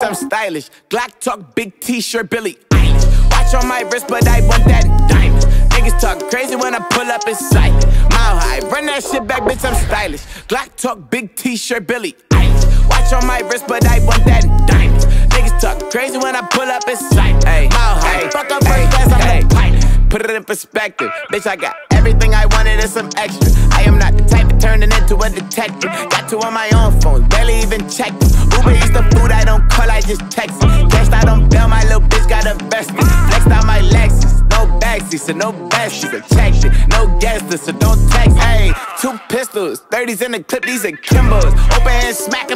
I'm stylish. Glock talk, big t-shirt, Billie Eilish. Watch on my wrist, but I want that diamond. Niggas talk crazy when I pull up in sight. Mile high, run that shit back, bitch, I'm stylish. Glock talk, big t-shirt, Billie Eilish. Watch on my wrist, but I want that diamond. Niggas talk crazy when I pull up in sight. Hey, mile high, fuck up first class, I'm pilot. Put it in perspective, bitch, I got everything I wanted and some extra. I am not the type of turning into a detective. Got two on my own phone, barely even checked them. Uber eats the food I don't just text it. Cashed out on bail, my little bitch got a vest. Flexed out my Lexus, no backseat, so no check it, no guesses, so don't text. Hey, two pistols, 30s in the clip, these are Kimbo's. Open and smack